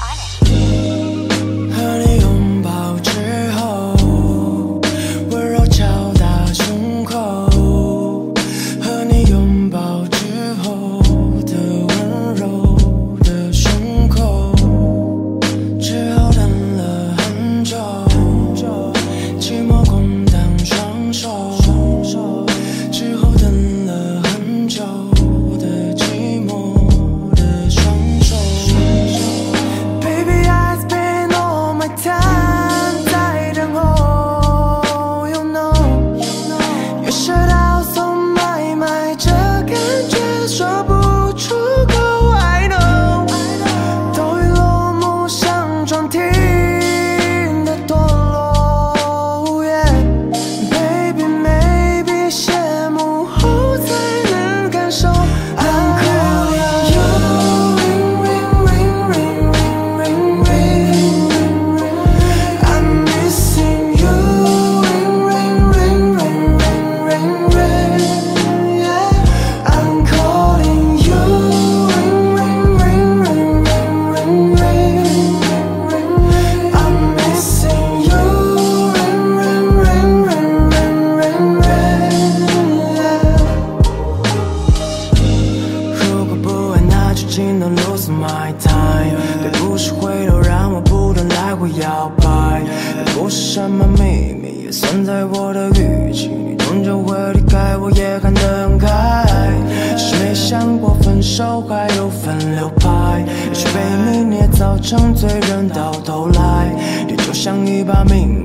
island. 剧情的 lose my time 对不是回头让我不断来回摇摆也不是什么秘密也存在我的语气你终究会离开我也看得很开。只是没想过分手还有分流派也许被你捏造成罪人到头来你就像一把命。